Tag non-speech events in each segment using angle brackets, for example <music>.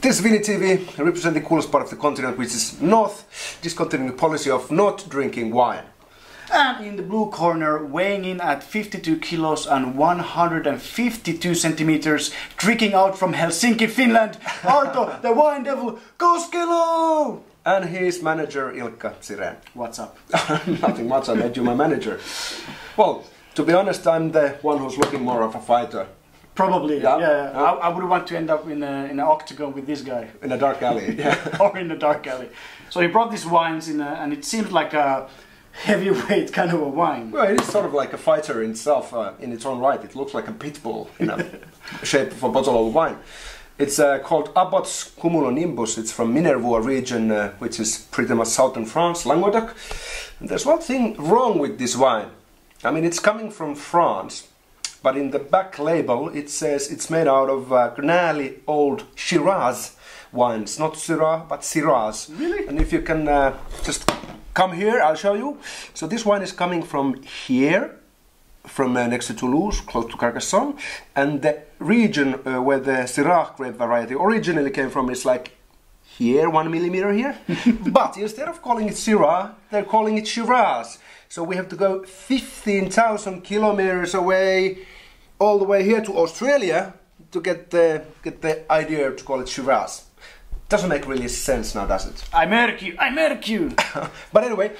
This is ViiniTV, representing the coolest part of the continent, which is North, discontinuing the policy of not drinking wine. And in the blue corner, weighing in at 52 kilos and 152 centimeters, drinking out from Helsinki, Finland, <laughs> Arto, the wine devil, Koskelo! And his manager, Ilkka Siren. What's up? <laughs> Nothing much, I made you my manager. Well, to be honest, I'm the one who's looking more of a fighter. Probably, Yeah. yeah. Yeah. I, I would want to end up in, a, in an octagon with this guy. In a dark alley. <laughs> Yeah. or in a dark alley. So he brought these wines in, a, and it seemed like a heavyweight <laughs> kind of a wine. Well, it is sort of like a fighter in itself, uh, in its own right. It looks like a pit bull in a <laughs> shape of a bottle of wine. It's uh, called Abbot's Cumulonimbus. It's from Minervois region, uh, which is pretty much southern France, Languedoc. And there's one thing wrong with this wine. I mean, it's coming from France, but in the back label it says it's made out of uh, gnarly old Shiraz wines, not Syrah, but Shiraz. Really? And if you can uh, just come here, I'll show you. So this wine is coming from here, from uh, next to Toulouse, close to Carcassonne, and the region uh, where the Syrah grape variety originally came from is like here, one millimeter here. <laughs> but instead of calling it Syrah, they're calling it Shiraz. So we have to go 15,000 kilometers away, all the way here to Australia to get the get the idea to call it Shiraz. Doesn't make really sense now, does it? I murk you, I murk you! <laughs> but anyway,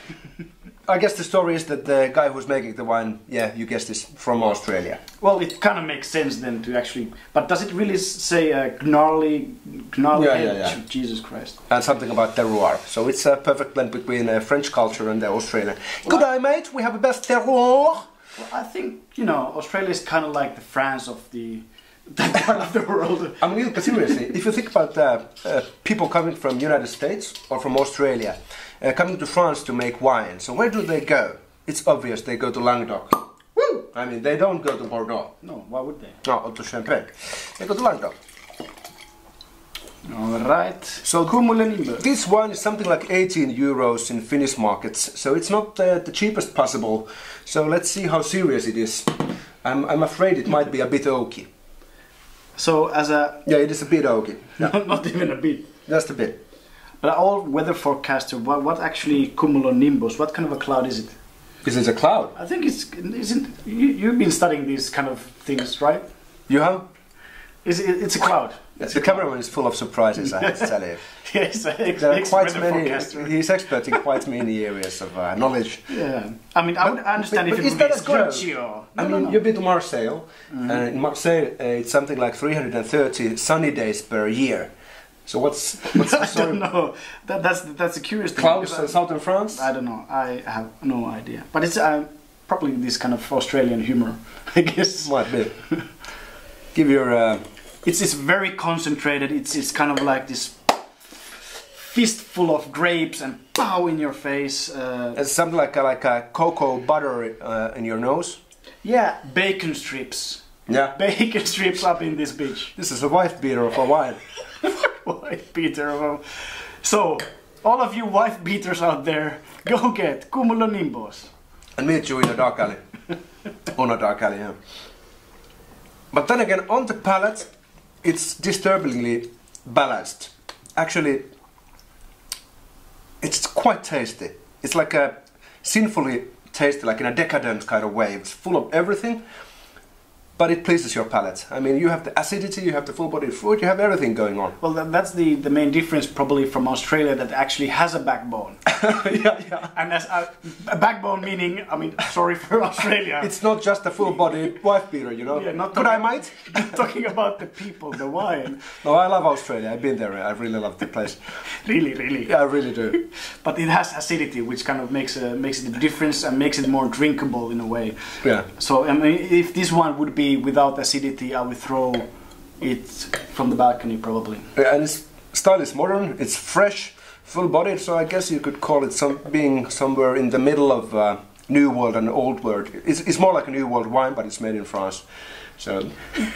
I guess the story is that the guy who's making the wine, yeah, you guessed this, from Australia. well, it kind of makes sense then to actually. But does it really say a gnarly, gnarly Yeah, yeah, yeah. Jesus Christ. And something about terroir. So it's a perfect blend between uh, French culture and the Australian. Good day, mate. We have the best terroir. Well, I think, you know, Australia is kind of like the France of the. <laughs> that part of the world. I mean, seriously, if you think about uh, uh, people coming from United States or from Australia, uh, coming to France to make wine, so where do they go? It's obvious they go to Languedoc. Woo! I mean, they don't go to Bordeaux. No, why would they? No, or to Champagne. They go to Languedoc. Alright. So Cumulenimbe. This one is something like 18 euros in Finnish markets, so it's not uh, the cheapest possible. So let's see how serious it is. I'm, I'm afraid it might be a bit oaky. So, as a. Yeah, it is a bit oaky. <laughs> not even a bit. Just a bit. But all weather forecaster, what, what actually cumulonimbus? What kind of a cloud is it? Because it's a cloud. I think it's isn't. You, you've been studying these kind of things, right? You have? Is it, it's a cloud? Yes, the cameraman is full of surprises, I have to tell you. <laughs> yes, <laughs> There are quite many, forecaster. he's expert in quite many areas of uh, knowledge. Yeah, I mean, I would understand but if it is be that a joke? I No, mean, no, no. you've been to Marseille, and in Marseille uh, it's something like 330 sunny days per year. So what's, <laughs> what's the I don't know. That, that's that's a curious thing. Klaus because in southern France? I, I don't know. I have no idea. But it's uh, probably this kind of Australian humor, <laughs> I guess. Might be. Give your. Uh, It's it's very concentrated. It's it's kind of like this fistful of grapes and pow in your face. Uh, it's something like a, like a cocoa butter uh, in your nose. yeah, bacon strips. Yeah. <laughs> Bacon strips up in this bitch. This is a wife beater of a wine. Wife beater. well, So, all of you wife beaters out there, go get Cumulonimbus. And meet you in a dark alley. <laughs> on a dark alley, yeah. But then again, on the palate, it's disturbingly balanced. Actually, it's quite tasty. It's like a sinfully tasty, like in a decadent kind of way. It's full of everything, but it pleases your palate. I mean, you have the acidity, you have the full-bodied fruit, you have everything going on. Well, that, that's the, the main difference probably from Australia that actually has a backbone. <laughs> yeah, yeah. And as a, a backbone meaning, I mean, sorry for <laughs> Australia. It's not just a full-bodied wife beater, you know. Yeah, not Could I? I'm <laughs> talking about the people, the wine. No, I love Australia. I've been there. I really love the place. Really, really. Yeah, I really do. But it has acidity, which kind of makes a, makes it a difference and makes it more drinkable in a way. Yeah. So I mean, if this one would be without acidity, I would throw it from the balcony probably. And its style is modern. It's fresh, full-bodied. So I guess you could call it some being somewhere in the middle of uh, New World and Old World. It's, it's more like a New World wine, but it's made in France. So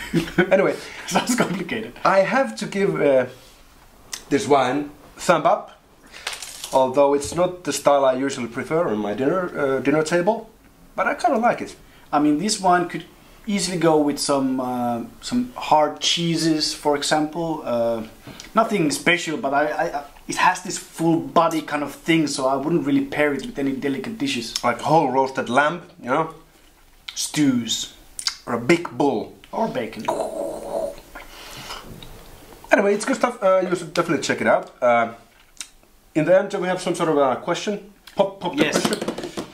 <laughs> anyway, Sounds complicated. I have to give uh, this wine thumb up. Although it's not the style I usually prefer on my dinner uh, dinner table, but I kind of like it. I mean, this wine could easily go with some uh, some hard cheeses, for example. Uh, nothing special, but I, I, it has this full body kind of thing, so I wouldn't really pair it with any delicate dishes. Like whole roasted lamb, you know, Stews or a big bull. or bacon. Anyway, it's good stuff. Uh, you should definitely check it out. Uh, in the end, do we have some sort of a question? Pop, pop the Yes. question.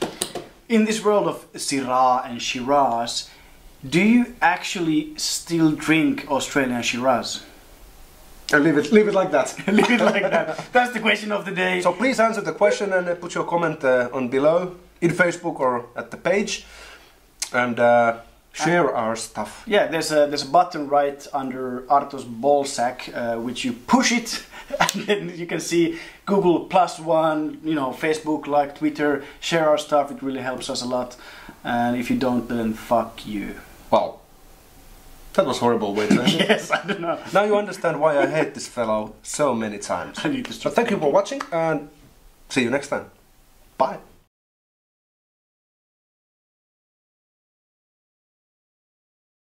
In this world of Syrah and Shiraz, do you actually still drink Australian Shiraz? And leave it, leave it like that. <laughs> Leave it like that. That's the question of the day. So please answer the question and uh, put your comment uh, on below in Facebook or at the page, and uh, share our stuff. Yeah, there's a there's a button right under Arto's ball sack, uh, which you push it, <laughs> and then you can see Google plus one, you know, Facebook, like Twitter, share our stuff. It really helps us a lot. And if you don't, then fuck you. Well, that was horrible way to end it. Yes, I don't know. Now you understand why I hate this fellow so many times. <laughs> I need to stop. thank you for watching and see you next time. Bye.